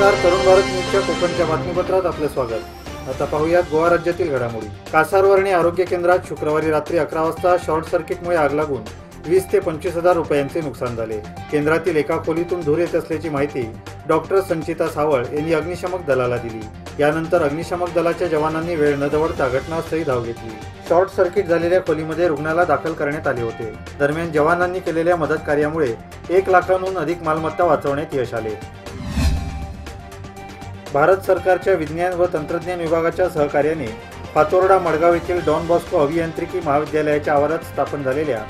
नमस्कार तरुण भारत न्यूजच्या कोकणच्या बातमीपत्रात आपलं स्वागत. आता पाहूयात गोवा राज्यातील घडामोडी. कासारवर्णी आरोग्य केंद्रात शुक्रवारी रात्री अकरा वाजता शॉर्ट सर्किटमुळे आग लागून वीस ते पंचवीस हजार रुपयांचे नुकसान झाले. केंद्रातील एका खोलीतून धूर येत असल्याची माहिती डॉक्टर संचिता सावळ यांनी अग्निशमक दलाला दिली. यानंतर अग्निशमक दलाच्या जवानांनी वेळ न दवडता घटनास्थळी धाव घेतली. शॉर्ट सर्किट झालेल्या खोलीमध्ये रुग्णाला दाखल करण्यात आले होते. दरम्यान जवानांनी केलेल्या मदत कार्यामुळे एक लाखांहून अधिक मालमत्ता वाचवण्यात यश आले. भारत सरकारच्या विज्ञान व तंत्रज्ञान विभागाच्या सहकार्याने पातोर्डा मडगाव येथील डॉन बॉस्को अभियांत्रिकी महाविद्यालयाच्या आवारात स्थापन झालेल्या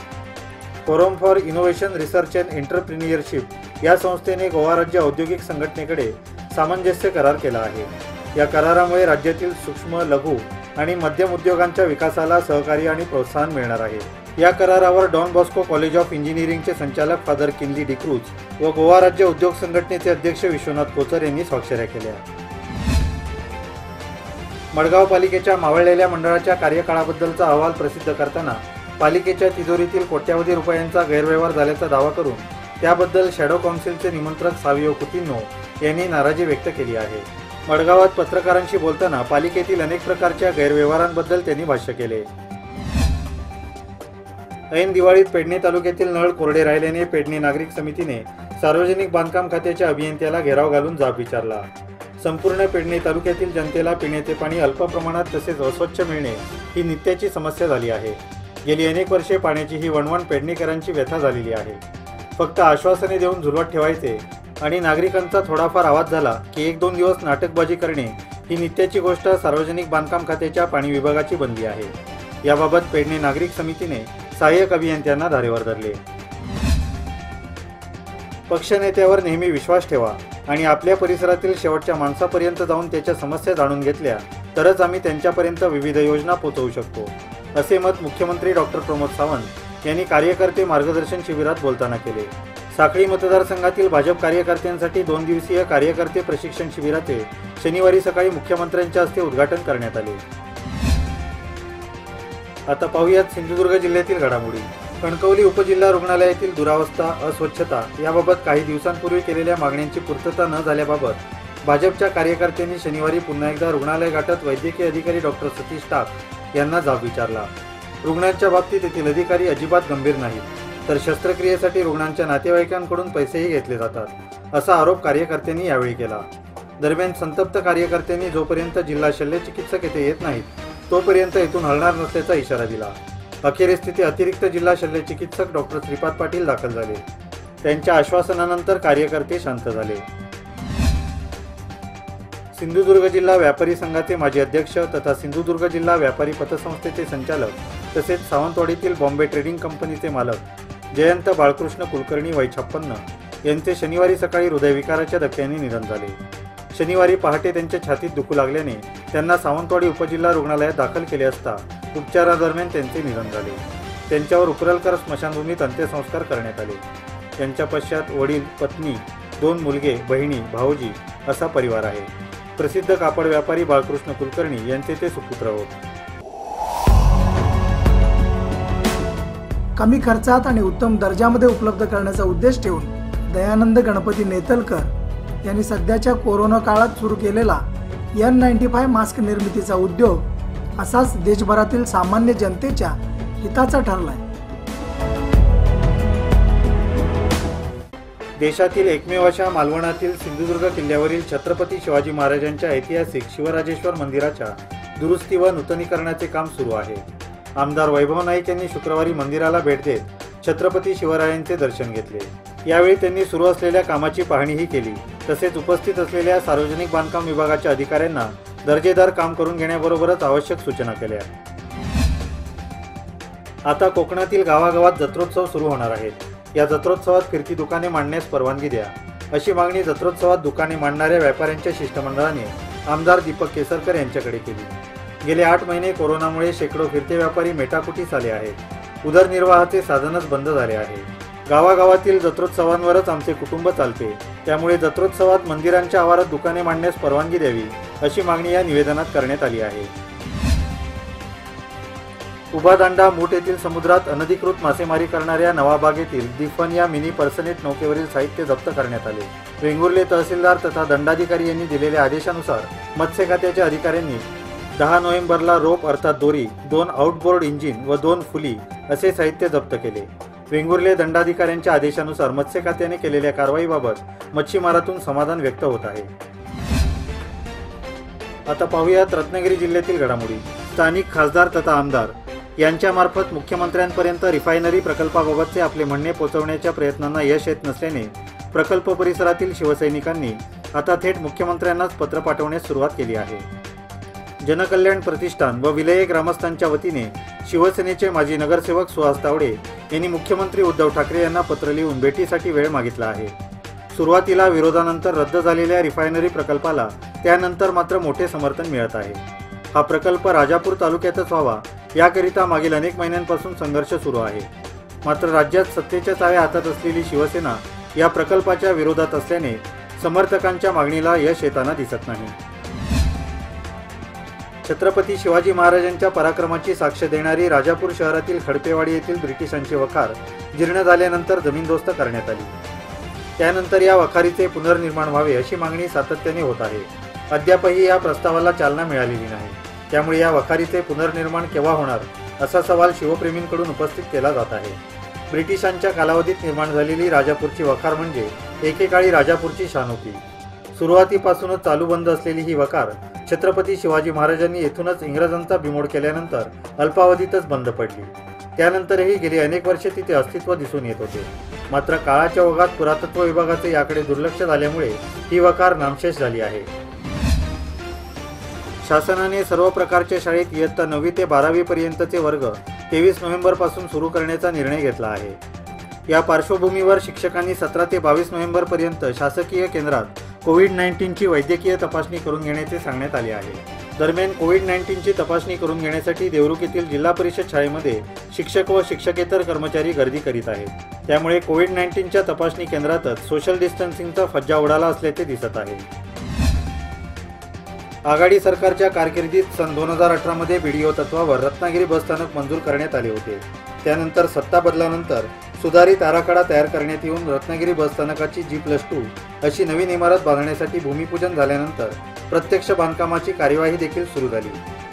forum for innovation research and entrepreneurship या संस्थेने गोवा राज्य औद्योगिक संघटनेकडे सामंजस्य करार केला आहे. या करारामुळे राज्यातील सूक्ष्म लघु आणि मध्यम उद्योगांच्या विकासाला सहकार्य आणि प्रोत्साहन मिळणार आहे. या करारावर डॉन बॉस्को कॉलेज ऑफ इंजिनिअरिंगचे संचालक फादर किनली डिक्रूज व गोवा राज्य उद्योग संघटनेचे अध्यक्ष विश्वनाथ कोचर यांनी स्वाक्षऱ्या केल्या. मडगाव पालिकेच्या मावळलेल्या मंडळाच्या कार्यकाळाबद्दलचा अहवाल प्रसिद्ध करताना पालिकेच्या तिजोरीतील कोट्यावधी रुपयांचा गैरव्यवहार झाल्याचा दावा करून त्याबद्दल शॅडो काउन्सिलचे निमंत्रक सावियो कुतिन्नो यांनी नाराजी व्यक्त केली आहे. मडगावात पत्रकारांशी बोलताना पालिकेतील अनेक प्रकारच्या गैरव्यवहारांबद्दल त्यांनी भाष्य केले. ऐन दिवाळीत पेडणे तालुक्यातील नळ कोरडे राहिल्याने पेडणे नागरिक समितीने सार्वजनिक बांधकाम खात्याच्या अभियंत्याला घेराव घालून जाब विचारला. संपूर्ण पेडणे तालुक्यातील जनतेला पिण्याचे पाणी अल्प प्रमाणात तसेच अस्वच्छ मिळणे ही नित्याची समस्या झाली आहे. गेली अनेक वर्षे पाण्याची ही वणवण पेडणेकरांची व्यथा झालेली आहे. फक्त आश्वासने देऊन झुलवत ठेवायचे आणि नागरिकांचा थोडाफार आवाज झाला की एक दोन दिवस नाटकबाजी करणे ही नित्याची गोष्ट सार्वजनिक बांधकाम खात्याच्या पाणी विभागाची बनली आहे. याबाबत पेडणे नागरिक समितीने सहाय्यक अभियंत्यांना धारेवर धरले. पक्षनेत्यावर नेहमी विश्वास ठेवा आणि आपल्या परिसरातील शेवटच्या माणसापर्यंत जाऊन त्याच्या समस्या जाणून घेतल्या तरच आम्ही त्यांच्यापर्यंत विविध योजना पोहोचवू शकतो असे मत मुख्यमंत्री डॉक्टर प्रमोद सावंत यांनी कार्यकर्ते मार्गदर्शन शिबिरात बोलताना केले. साखळी मतदारसंघातील भाजप कार्यकर्त्यांसाठी दोन दिवसीय कार्यकर्ते प्रशिक्षण शिबिराचे शनिवारी सकाळी मुख्यमंत्र्यांच्या हस्ते उद्घाटन करण्यात आले. आता पाहूयात सिंधुदुर्ग जिल्ह्यातील घडामोडी. कणकवली उपजिल्हा रुग्णालयातील दुरावस्था अस्वच्छता याबाबत काही दिवसांपूर्वी केलेल्या मागण्यांची पूर्तता न झाल्याबाबत भाजपच्या कार्यकर्त्यांनी शनिवारी पुन्हा एकदा रुग्णालय गाठत वैद्यकीय अधिकारी डॉक्टर सतीश टाक यांना जाब विचारला. रुग्णांच्या बाबतीत येथील अधिकारी अजिबात गंभीर नाहीत तर शस्त्रक्रियेसाठी रुग्णांच्या नातेवाईकांकडून पैसेही घेतले जातात असा आरोप कार्यकर्त्यांनी यावेळी केला. दरम्यान संतप्त कार्यकर्त्यांनी जोपर्यंत जिल्हा शल्य चिकित्सक येथे येत नाहीत तोपर्यंत इथून हलणार नसल्याचा इशारा दिला. अखेरीस तिथे अतिरिक्त जिल्हा शल्य चिकित्सक डॉक्टर श्रीपाद पाटील दाखल झाले. त्यांच्या आश्वासनानंतर कार्यकर्ते शांत झाले. सिंधुदुर्ग जिल्हा व्यापारी संघाचे माजी अध्यक्ष तथा सिंधुदुर्ग जिल्हा व्यापारी पतसंस्थेचे संचालक तसेच सावंतवाडीतील बॉम्बे ट्रेडिंग कंपनीचे मालक जयंत बाळकृष्ण कुलकर्णी वय छप्पन्न यांचे शनिवारी सकाळी हृदयविकाराच्या धक्क्याने निधन झाले. शनिवारी पहाटे त्यांच्या छातीत दुखू लागल्याने त्यांना सावंतवाडी उपजिल्हा रुग्णालयात दाखल केले असता उपचारादरम्यान त्यांचे निधन झाले. त्यांच्यावर उपरलकर स्मशानभूमीत अंत्यसंस्कार करण्यात आले. त्यांच्या पश्चात वडील पत्नी दोन मुलगे बहिणी भाऊजी असा परिवार आहे. प्रसिद्ध कापड व्यापारी बाळकृष्ण कुलकर्णी यांचे ते सुपुत्र होत कमी खर्चात आणि उत्तम दर्जामध्ये उपलब्ध करण्याचा उद्देश ठेवून दयानंद गणपती नेतलकर यांनी सध्याच्या कोरोना काळात सुरू केलेला एन नाईन्टी फाय मास्क निर्मितीचा उद्योग असाच देशभरातील सामान्य जनतेच्या हिताचा ठरलाय. देशातील एकमेव अशा मालवणातील सिंधुदुर्ग किल्ल्यावरील छत्रपती शिवाजी महाराजांच्या ऐतिहासिक शिवराजेश्वर मंदिराच्या दुरुस्ती व नूतनीकरणाचे काम सुरू आहे. आमदार वैभव नाईक यांनी शुक्रवारी मंदिराला भेट देत छत्रपती शिवरायांचे दर्शन घेतले. यावेळी त्यांनी सुरू असलेल्या कामाची पाहणीही केली. तसेच उपस्थित असलेल्या सार्वजनिक बांधकाम विभागाच्या अधिकाऱ्यांना दर्जेदार काम करून घेण्याबरोबरच आवश्यक सूचना केल्या. आता कोकणातील गावागावात जत्रोत्सव सुरू होणार आहेत. या जत्रोत्सवात फिरती दुकाने मांडण्यास परवानगी द्या. अशी मागणी जत्रोत्सवात दुकाने मांडणाऱ्या व्यापाऱ्यांच्या शिष्टमंडळाने आमदार दीपक केसरकर यांच्याकडे केली. गेले आठ महिने कोरोनामुळे शेकडो फिरते व्यापारी मेटाकुटीस आले आहेत. उदरनिर्वाहाचे साधनच बंद झाले आहे. गावागावातील जत्रोत्सवांवरच आमचे कुटुंब चालते. त्यामुळे जत्रोत्सवात मंदिरांच्या आवारात दुकाने मांडण्यास परवानगी द्यावी अशी मागणी या निवेदनात करण्यात आली आहे. उभादांडा मूठ येथील समुद्रात अनधिकृत मासेमारी करणाऱ्या नवाबाग येथील दिफन या मिनी पर्सनेट नौकेवरील साहित्य जप्त करण्यात आले. वेंगुर्ले तहसीलदार तथा दंडाधिकारी यांनी दिलेल्या आदेशानुसार मत्स्य खात्याच्या अधिकाऱ्यांनी दहा नोव्हेंबरला रोप अर्थात दोरी दोन आउटबोर्ड इंजिन व दोन फुली असे साहित्य जप्त केले. वेंगुर्ले दंडाधिकाऱ्यांच्या आदेशानुसार मत्स्य खात्याने केलेल्या कारवाईबाबत मच्छीमारातून समाधान व्यक्त होत आहे. आता पाहूयात रत्नागिरी जिल्ह्यातील घडामोडी. स्थानिक खासदार तथा आमदार यांच्यामार्फत मुख्यमंत्र्यांपर्यंत रिफायनरी प्रकल्पाबाबतचे आपले म्हणणे पोहोचवण्याच्या प्रयत्नांना यश येत नसल्याने प्रकल्प परिसरातील शिवसैनिकांनी आता थेट मुख्यमंत्र्यांनाच पत्र पाठवण्यास सुरुवात केली आहे. जनकल्याण प्रतिष्ठान व विलय ग्रामस्थांच्या वतीने शिवसेनेचे माजी नगरसेवक सुहास तावडे यांनी मुख्यमंत्री उद्धव ठाकरे यांना पत्र लिहून भेटीसाठी वेळ मागितला आहे. सुरुवातीला विरोधानंतर रद्द झालेल्या रिफायनरी प्रकल्पाला त्यानंतर मात्र मोठे समर्थन मिळत आहे. हा प्रकल्प राजापूर तालुक्यातच व्हावा याकरिता मागील अनेक महिन्यांपासून संघर्ष सुरू आहे. मात्र राज्यात सत्तेच्या चाव्या हातात असलेली शिवसेना या प्रकल्पाच्या विरोधात असल्याने समर्थकांच्या मागणीला यश येताना दिसत नाही. छत्रपती शिवाजी महाराजांच्या पराक्रमाची साक्ष देणारी राजापूर शहरातील खडपेवाडी येथील ब्रिटिशांची वखार जीर्ण झाल्यानंतर जमीनदोस्त करण्यात आली. त्यानंतर या वखारीचे पुनर्निर्माण व्हावे अशी मागणी सातत्याने होत आहे. अद्यापही या प्रस्तावाला चालना मिळालेली नाही. त्यामुळे या वखारीचे पुनर्निर्माण केव्हा होणार असा सवाल शिवप्रेमींकडून उपस्थित केला जात आहे. ब्रिटिशांच्या कालावधीत निर्माण झालेली राजापूरची वखार म्हणजे एकेकाळी राजापूरची शान होती. सुरुवातीपासूनच चालू बंद असलेली ही वकार छत्रपती शिवाजी महाराजांनी येथूनच इंग्रजांचा बिमोड केल्यानंतर अल्पावधीतच बंद पडली. त्यानंतरही गेली अनेक वर्षे तिथे अस्तित्व दिसून येत होते. मात्र काळाच्या ओघात पुरातत्व विभागाचे याकडे दुर्लक्ष झाल्यामुळे ही वकार नामशेष झाली आहे. शासनाने सर्व प्रकारच्या शाळेत इयत्ता नववी ते बारावी पर्यंतचे वर्ग तेवीस नोव्हेंबरपासून सुरू करण्याचा निर्णय घेतला आहे. या पार्श्वभूमीवर शिक्षकांनी सतरा ते बावीस नोव्हेंबर पर्यंत शासकीय केंद्रात कोविड नाईन्टीनची वैद्यकीय तपासणी करून घेण्याचे सांगण्यात आले आहे. दरम्यान कोविड नाईन्टीनची तपासणी करून घेण्यासाठी देवरुख येथील जिल्हा परिषद शाळेमध्ये शिक्षक व शिक्षकेतर कर्मचारी गर्दी करीत आहेत. त्यामुळे कोविड नाईन्टीनच्या तपासणी केंद्रातच सोशल डिस्टन्सिंगचा फज्जा उडाला असल्याचे दिसत आहे. आघाडी सरकारच्या कारकिर्दीत सन दोन हजार अठरामध्ये बीडीओ तत्वावर रत्नागिरी बसस्थानक मंजूर करण्यात आले होते. त्यानंतर सत्ता बदलानंतर सुधारित आराखडा तयार करण्यात येऊन रत्नागिरी बसस्थानकाची जी प्लस टू अशी नवीन इमारत बांधण्यासाठी भूमिपूजन झाल्यानंतर प्रत्यक्ष बांधकामाची कार्यवाही देखील सुरू झाली.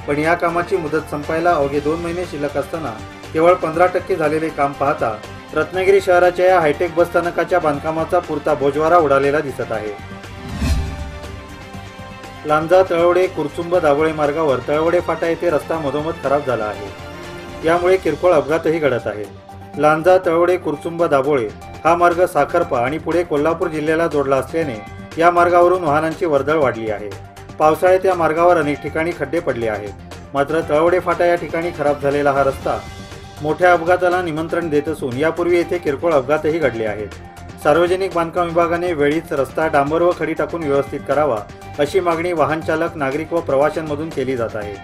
पण या कामाची मुदत संपायला अवघे दोन महिने शिल्लक असताना केवळ पंधरा टक्के झालेले काम पाहता रत्नागिरी शहराच्या या हायटेक बसस्थानकाच्या बांधकामाचा पुरता बोजवारा उडालेला दिसत आहे. लांजा तळवडे कुरचुंब दाभोळे मार्गावर तळवडे फाटा येथे रस्ता मधोमध खराब झाला आहे. यामुळे किरकोळ अपघातही घडत आहे. लांजा तळवडे कुरचुंब दाभोळे हा मार्ग साखरपा आणि पुढे कोल्हापूर जिल्ह्याला जोडला असल्याने या मार्गावरून वाहनांची वर्दळ वाढली आहे. पावसाळ्यात या मार्गावर अनेक ठिकाणी खड्डे पडले आहेत. मात्र तळवडे फाटा या ठिकाणी खराब झालेला हा रस्ता मोठ्या अपघाताला निमंत्रण देत असून यापूर्वी येथे किरकोळ अपघातही घडले आहेत. सार्वजनिक बांधकाम विभागाने वेळीच रस्ता डांबर व खडी टाकून व्यवस्थित करावा अशी मागणी वाहन चालक नागरिक व प्रवाशांमधून केली जात आहे.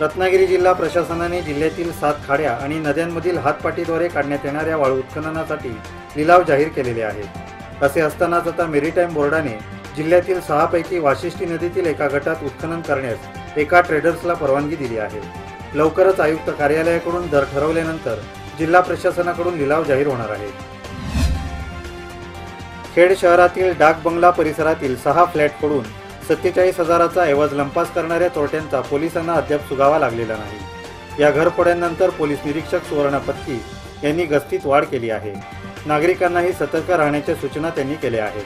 रत्नागिरी जिल्हा प्रशासनाने जिल्ह्यातील सात खाड्या आणि नद्यांमधील हातपाटीद्वारे काढण्यात येणाऱ्या वाळू उत्खननासाठी लिलाव जाहीर केलेले आहेत. असे असतानाच आता मेरीटाईम बोर्डाने जिल्ह्यातील सहापैकी वाशिष्ठी नदीतील एका गटात उत्खनन करण्यास एका ट्रेडर्सला परवानगी दिली आहे. लवकरच आयुक्त कार्यालयाकडून दर ठरवल्यानंतर जिल्हा प्रशासनाकडून लिलाव जाहीर होणार आहे. खेड शहरातील डाक बंगला परिसरातील सहा फ्लॅटकडून सत्तेचाळीस हजाराचा ऐवज लंपास करणाऱ्या चोरट्यांचा पोलिसांना अद्याप सुगावा लागलेला नाही. या घरफोड्यांनंतर पोलीस निरीक्षक सुवर्ण पत्की यांनी गस्तीत वाढ केली आहे. नागरिकांनाही सतर्क राहण्याच्या सूचना त्यांनी केल्या आहेत.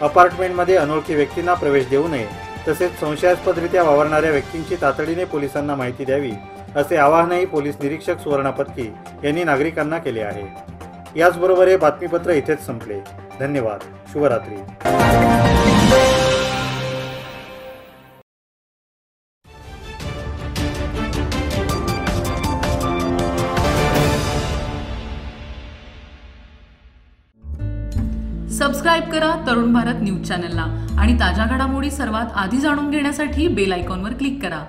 अपार्टमेंटमध्ये अनोळखी व्यक्तींना प्रवेश देऊ नये तसेच संशयास्पदरित्या वावरणाऱ्या व्यक्तींची तातडीने पोलिसांना माहिती द्यावी असे आवाहनही पोलीस निरीक्षक सुवर्ण पत्की यांनी नागरिकांना केले आहे. याचबरोबर हे बातमीपत्र इथेच संपले. धन्यवाद. शुभरात्री. सबस्क्राईब करा तरुण भारत न्यूज चॅनलला आणि ताज्या घडामोडी सर्वात आधी जाणून घेण्यासाठी बेल आयकॉनवर क्लिक करा.